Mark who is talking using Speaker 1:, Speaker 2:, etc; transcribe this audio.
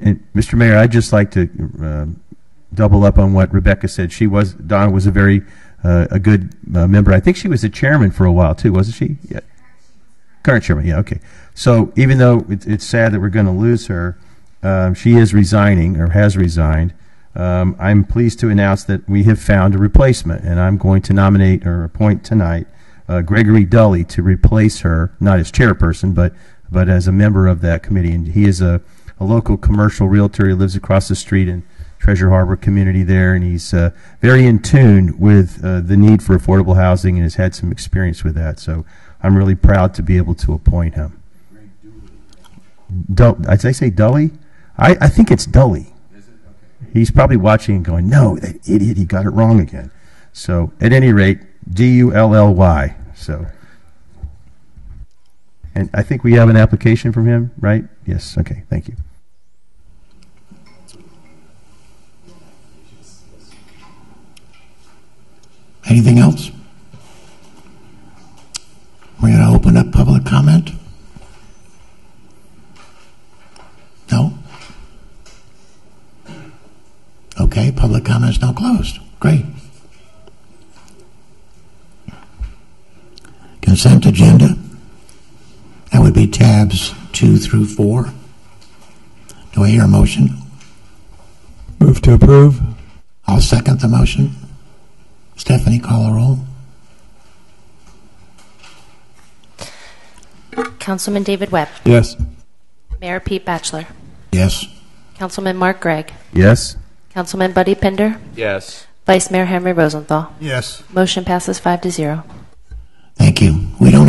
Speaker 1: Mr. Mayor, I'd just like to um, double up on what Rebecca said. She was, Donna was a very, uh, a good uh, member. I think she was a chairman for a while, too, wasn't she? Yeah. Current chairman, yeah, okay. So even though it's, it's sad that we're going to lose her, um, she is resigning, or has resigned. Um, I'm pleased to announce that we have found a replacement, and I'm going to nominate or appoint tonight uh, Gregory Dully to replace her, not as chairperson, but, but as a member of that committee. And he is a, a local commercial realtor. He lives across the street in Treasure Harbor community there, and he's uh, very in tune with uh, the need for affordable housing and has had some experience with that. So I'm really proud to be able to appoint him. Dul- did I say Dully? I, I think it's Dully. He's probably watching and going, no, that idiot, he got it wrong again. So at any rate, D U L L Y. So, and I think we have an application from him, right? Yes. Okay. Thank you.
Speaker 2: Anything else? We're going to open up public comment. No? Okay, public comment is now closed. Great. Consent agenda. That would be tabs two through four. Do I hear a motion?
Speaker 3: Move to approve.
Speaker 2: I'll second the motion. Stephanie, call a roll.
Speaker 4: Councilman David Webb,
Speaker 3: Yes.
Speaker 4: Mayor Pete Bacheler,
Speaker 2: Yes.
Speaker 4: Councilman Mark Gregg,
Speaker 1: Yes.
Speaker 4: Councilman Buddy Pinder,
Speaker 5: Yes.
Speaker 4: Vice Mayor Henry Rosenthal.
Speaker 2: Yes.
Speaker 4: Motion passes five to zero.
Speaker 2: Thank you. We don't